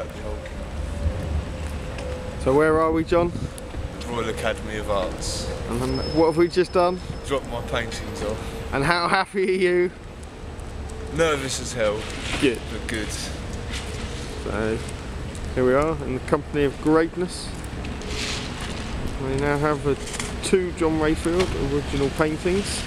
about the whole So where are we, Jon? Royal Academy of Arts. And what have we just done? Dropped my paintings off. And how happy are you? Nervous as hell, Good. but good. So here we are in the company of greatness. We now have a two Jon Rayfield original paintings.